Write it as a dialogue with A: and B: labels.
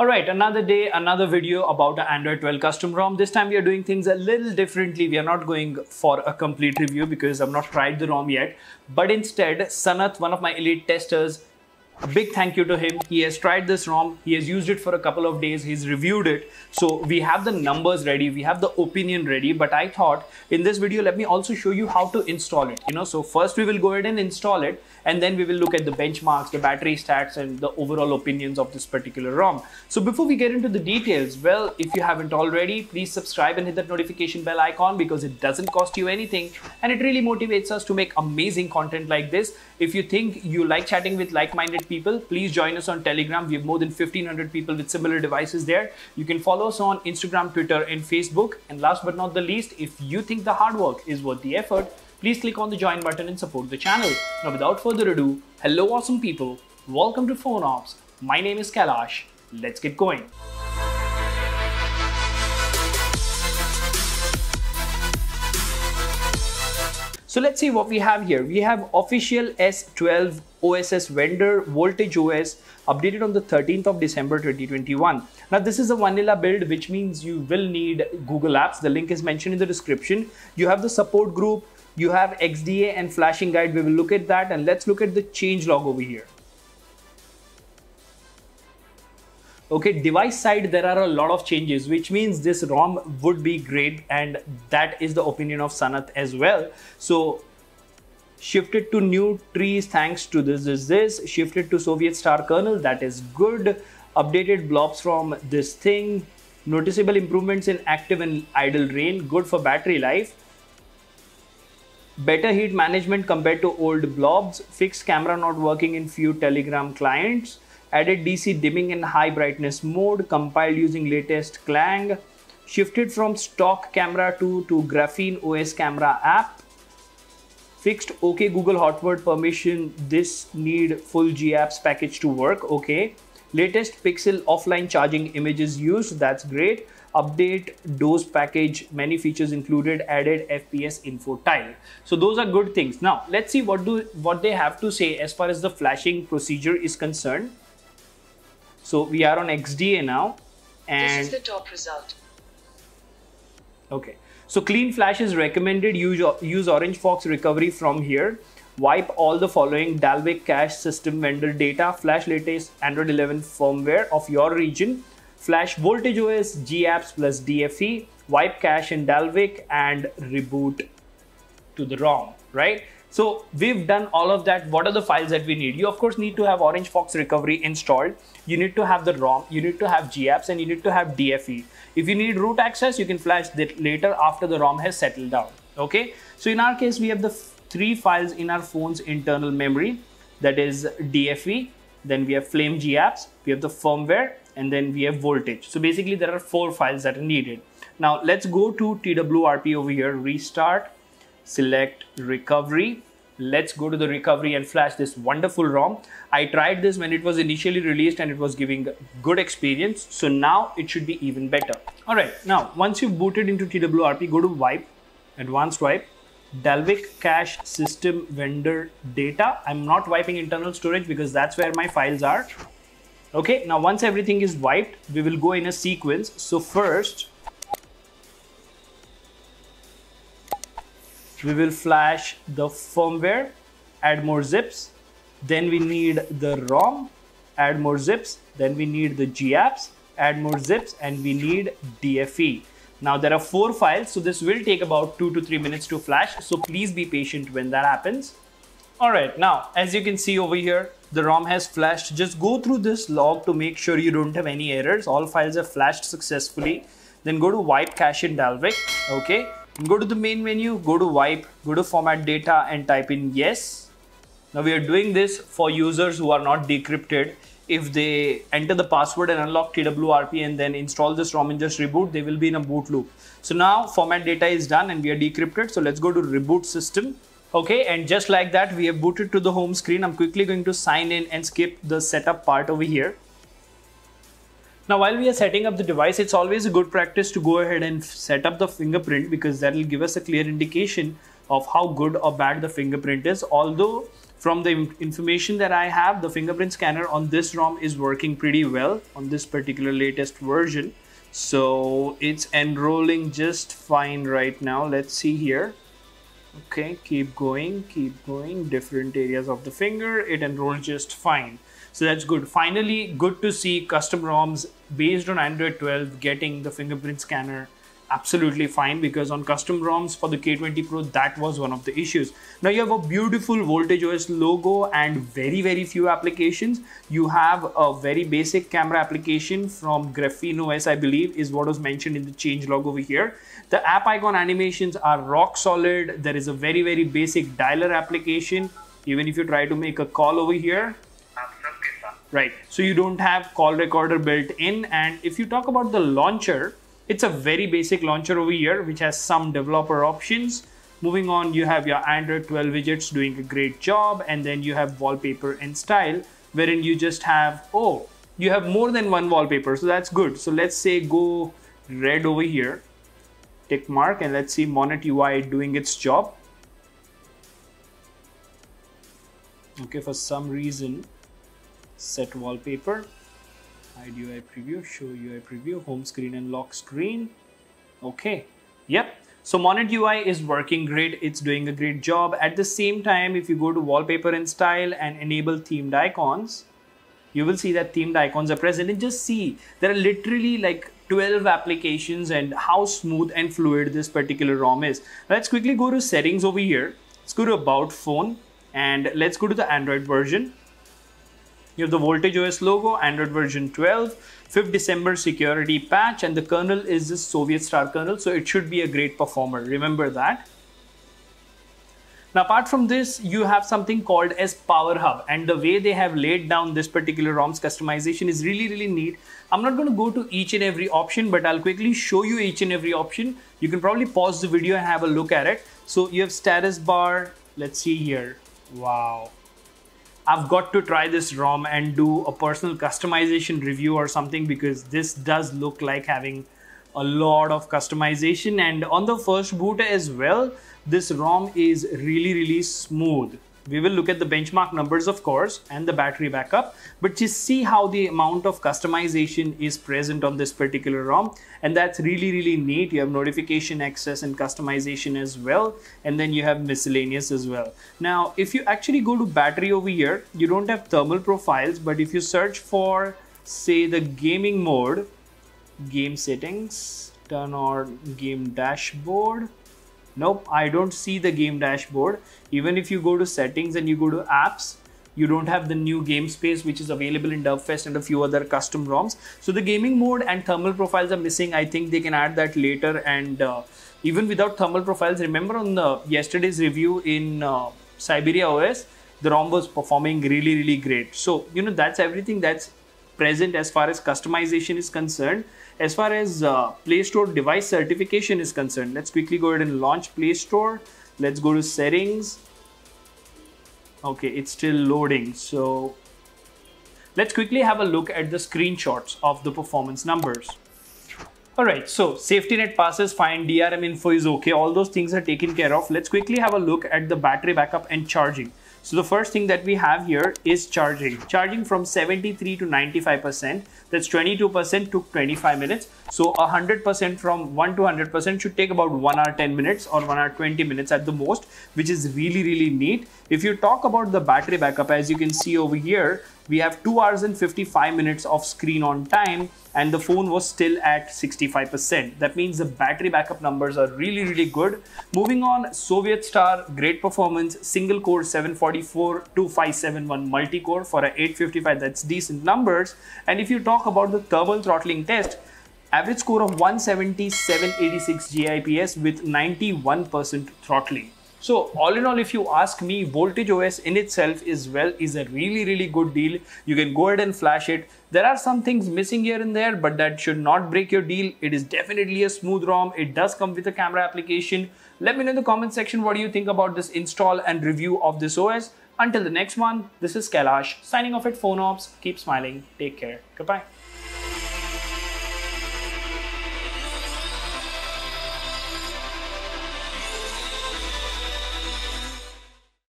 A: Alright, another day, another video about an Android 12 custom ROM. This time we are doing things a little differently. We are not going for a complete review because I've not tried the ROM yet. But instead, Sanath, one of my elite testers, a big thank you to him. He has tried this ROM. He has used it for a couple of days. He's reviewed it. So we have the numbers ready. We have the opinion ready. But I thought in this video, let me also show you how to install it. You know, so first we will go ahead and install it. And then we will look at the benchmarks, the battery stats, and the overall opinions of this particular ROM. So before we get into the details, well, if you haven't already, please subscribe and hit that notification bell icon because it doesn't cost you anything. And it really motivates us to make amazing content like this. If you think you like chatting with like-minded people, please join us on Telegram. We have more than 1500 people with similar devices there. You can follow us on Instagram, Twitter, and Facebook. And last but not the least, if you think the hard work is worth the effort, please click on the join button and support the channel. Now, without further ado, hello, awesome people. Welcome to Phone Ops. My name is Kailash. Let's get going. So let's see what we have here. We have official S12 OSS vendor Voltage OS updated on the 13th of December 2021. Now this is a vanilla build which means you will need Google Apps. The link is mentioned in the description. You have the support group, you have XDA and flashing guide. We will look at that and let's look at the change log over here. Okay device side there are a lot of changes which means this rom would be great and that is the opinion of sanath as well. So shifted to new trees thanks to this is this. Shifted to soviet star kernel that is good. Updated blobs from this thing. Noticeable improvements in active and idle rain. Good for battery life. Better heat management compared to old blobs. Fixed camera not working in few telegram clients added DC dimming in high brightness mode, compiled using latest Clang, shifted from stock camera 2 to Graphene OS camera app, fixed OK Google Hotword permission, this need full GApps package to work, okay. Latest Pixel offline charging images used, that's great. Update DOS package, many features included, added FPS info tile. So those are good things. Now let's see what do what they have to say as far as the flashing procedure is concerned. So we are on XDA now.
B: And this is the top result.
A: Okay. So clean flash is recommended. Use, use Orange Fox recovery from here. Wipe all the following Dalvik cache system vendor data, flash latest Android 11 firmware of your region, flash voltage OS, GApps plus DFE, wipe cache in Dalvik and reboot to the ROM, right? So we've done all of that. What are the files that we need? You of course need to have Orange Fox Recovery installed. You need to have the ROM, you need to have GApps and you need to have DFE. If you need root access, you can flash that later after the ROM has settled down. Okay. So in our case, we have the three files in our phone's internal memory. That is DFE. Then we have Flame GApps. We have the firmware and then we have voltage. So basically there are four files that are needed. Now let's go to TWRP over here, restart select recovery let's go to the recovery and flash this wonderful ROM. I tried this when it was initially released and it was giving good experience. So now it should be even better. All right, now once you've booted into TWRP, go to wipe, advanced wipe, Dalvik cache system vendor data. I'm not wiping internal storage because that's where my files are. Okay, now once everything is wiped, we will go in a sequence. So first, we will flash the firmware add more zips then we need the rom add more zips then we need the gapps add more zips and we need dfe now there are four files so this will take about two to three minutes to flash so please be patient when that happens. All right now as you can see over here the rom has flashed. Just go through this log to make sure you don't have any errors. All files are flashed successfully. Then go to wipe cache in dalvik okay go to the main menu, go to wipe, go to format data and type in yes. Now we are doing this for users who are not decrypted. If they enter the password and unlock TWRP and then install this ROM and just reboot, they will be in a boot loop. So now format data is done and we are decrypted. So let's go to reboot system. Okay, and just like that, we have booted to the home screen. I'm quickly going to sign in and skip the setup part over here. Now, while we are setting up the device, it's always a good practice to go ahead and set up the fingerprint because that will give us a clear indication of how good or bad the fingerprint is. Although from the information that I have, the fingerprint scanner on this ROM is working pretty well on this particular latest version. So it's enrolling just fine right now. Let's see here. Okay, keep going, keep going. Different areas of the finger, it enrolled just fine. So that's good. Finally, good to see custom ROMs based on Android 12 getting the fingerprint scanner absolutely fine because on custom ROMs for the K20 Pro that was one of the issues. Now you have a beautiful Voltage OS logo and very very few applications. You have a very basic camera application from Graphene OS I believe is what was mentioned in the change log over here. The app icon animations are rock solid. There is a very very basic dialer application. Even if you try to make a call over here, right so you don't have call recorder built in and if you talk about the launcher it's a very basic launcher over here which has some developer options. Moving on, you have your Android 12 widgets doing a great job and then you have wallpaper and style wherein you just have, oh, you have more than one wallpaper. So that's good. So let's say go red over here, tick mark and let's see Monet UI doing its job. Okay, for some reason, set wallpaper hide UI preview, show UI preview, home screen and lock screen. Okay, yep. So Monet UI is working great. It's doing a great job. At the same time, if you go to wallpaper and style and enable themed icons, you will see that themed icons are present and just see there are literally like 12 applications and how smooth and fluid this particular ROM is. Let's quickly go to settings over here. Let's go to about phone and let's go to the Android version. You have the Voltage OS logo, Android version 12, 5th December security patch, and the kernel is the Soviet Star kernel, so it should be a great performer. Remember that. Now, apart from this, you have something called as Power Hub, and the way they have laid down this particular ROM's customization is really, really neat. I'm not going to go to each and every option, but I'll quickly show you each and every option. You can probably pause the video and have a look at it. So you have status bar. Let's see here. Wow. I've got to try this ROM and do a personal customization review or something because this does look like having a lot of customization. And on the first boot as well this ROM is really really smooth we will look at the benchmark numbers, of course, and the battery backup, but just see how the amount of customization is present on this particular ROM. And that's really, really neat. You have notification access and customization as well. And then you have miscellaneous as well. Now, if you actually go to battery over here, you don't have thermal profiles, but if you search for, say, the gaming mode, game settings, turn on game dashboard, Nope, I don't see the game dashboard. Even if you go to settings and you go to apps, you don't have the new game space which is available in DerpFest and a few other custom ROMs. So the gaming mode and thermal profiles are missing. I think they can add that later and uh, even without thermal profiles, remember on the yesterday's review in uh, Syberia OS, the ROM was performing really, really great. So, you know, that's everything that's present as far as customization is concerned. As far as uh, Play Store device certification is concerned, let's quickly go ahead and launch Play Store. Let's go to settings. Okay, it's still loading. So let's quickly have a look at the screenshots of the performance numbers. Alright, so safety net passes fine, DRM info is okay, all those things are taken care of. Let's quickly have a look at the battery backup and charging. So the first thing that we have here is charging. Charging from 73 to 95%. That's 22% took 25 minutes. So 100% from 1 to 100% should take about 1 hour 10 minutes or 1 hour 20 minutes at the most, which is really, really neat. If you talk about the battery backup, as you can see over here, we have 2 hours and 55 minutes of screen on time and the phone was still at 65%. That means the battery backup numbers are really, really good. Moving on, Soviet Star, great performance, single core 744 2571 multi-core for a 855, that's decent numbers. And if you talk about the thermal throttling test, average score of 17786 GIPS with 91% throttling. So all in all, if you ask me, Voltage OS in itself is well is a really really good deal. You can go ahead and flash it. There are some things missing here and there, but that should not break your deal. It is definitely a smooth ROM. It does come with a camera application. Let me know in the comment section what do you think about this install and review of this OS. Until the next one, this is Kailash signing off at PhoneOps. Keep smiling. Take care. Goodbye.